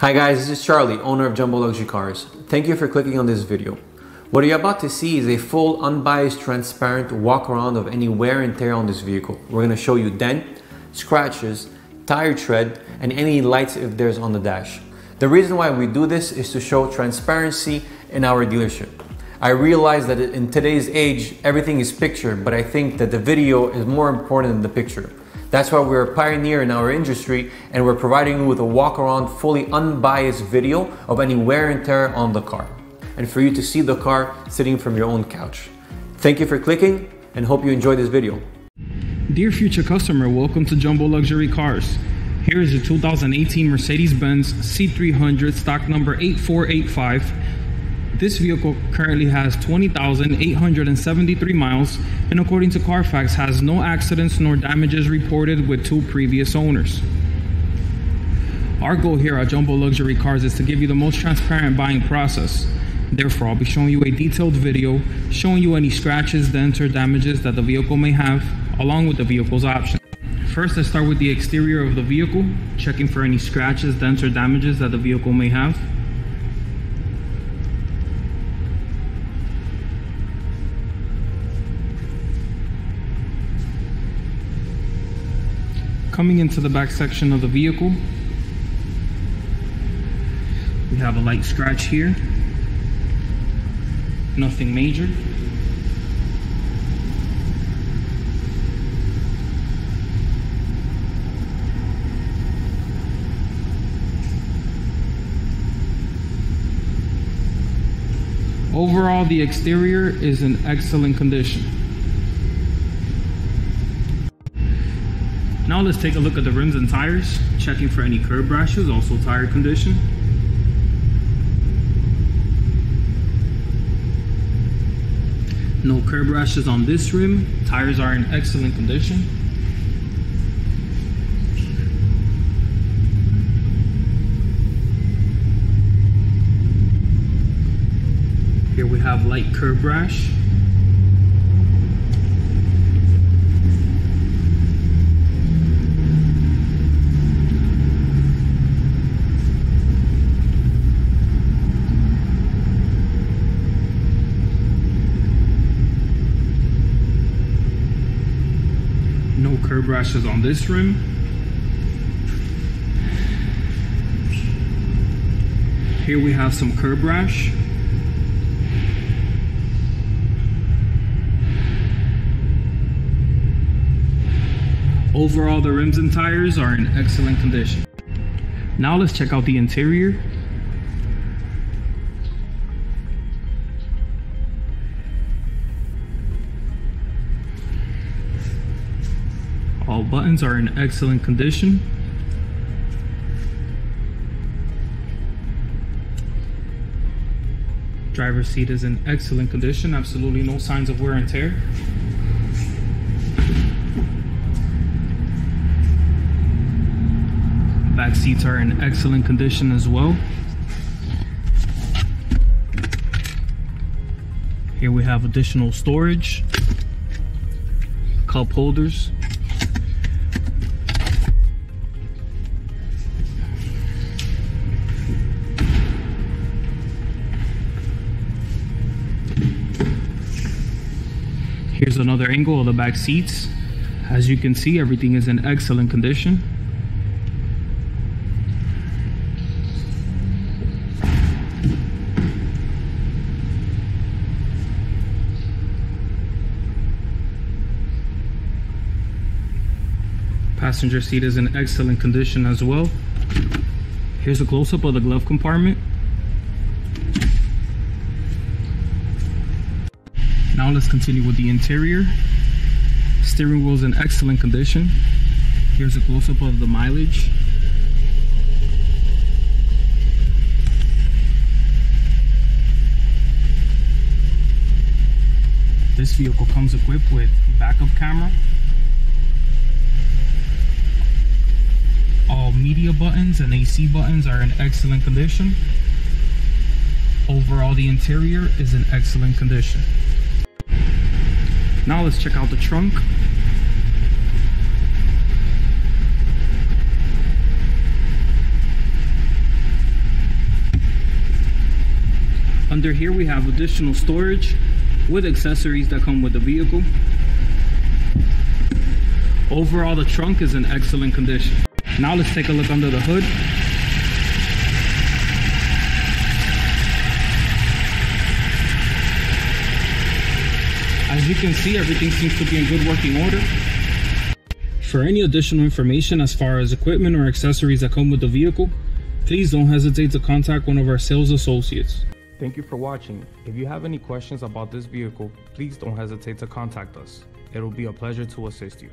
Hi guys, this is Charlie, owner of Jumbo Luxury Cars. Thank you for clicking on this video. What you're about to see is a full, unbiased, transparent walk around of any wear and tear on this vehicle. We're gonna show you dent, scratches, tire tread, and any lights if there's on the dash. The reason why we do this is to show transparency in our dealership. I realize that in today's age, everything is picture, but I think that the video is more important than the picture. That's why we're a pioneer in our industry and we're providing you with a walk around fully unbiased video of any wear and tear on the car and for you to see the car sitting from your own couch. Thank you for clicking and hope you enjoyed this video. Dear future customer, welcome to Jumbo Luxury Cars. Here is a 2018 Mercedes-Benz C300 stock number 8485 this vehicle currently has 20,873 miles and according to Carfax has no accidents nor damages reported with two previous owners. Our goal here at Jumbo Luxury Cars is to give you the most transparent buying process. Therefore, I'll be showing you a detailed video showing you any scratches, dents, or damages that the vehicle may have, along with the vehicle's options. First, let's start with the exterior of the vehicle, checking for any scratches, dents, or damages that the vehicle may have. Coming into the back section of the vehicle, we have a light scratch here. Nothing major. Overall, the exterior is in excellent condition. Now let's take a look at the rims and tires, checking for any curb rashes, also tire condition. No curb rashes on this rim. Tires are in excellent condition. Here we have light curb rash. Rashes on this rim. Here we have some curb rash. Overall, the rims and tires are in excellent condition. Now let's check out the interior. Buttons are in excellent condition. Driver's seat is in excellent condition, absolutely no signs of wear and tear. Back seats are in excellent condition as well. Here we have additional storage, cup holders, Here's another angle of the back seats. As you can see, everything is in excellent condition. Passenger seat is in excellent condition as well. Here's a close-up of the glove compartment. Now let's continue with the interior. Steering wheel is in excellent condition. Here's a close-up of the mileage. This vehicle comes equipped with backup camera. All media buttons and AC buttons are in excellent condition. Overall, the interior is in excellent condition. Now let's check out the trunk. Under here we have additional storage with accessories that come with the vehicle. Overall the trunk is in excellent condition. Now let's take a look under the hood. As you can see, everything seems to be in good working order. For any additional information as far as equipment or accessories that come with the vehicle, please don't hesitate to contact one of our sales associates. Thank you for watching. If you have any questions about this vehicle, please don't hesitate to contact us. It will be a pleasure to assist you.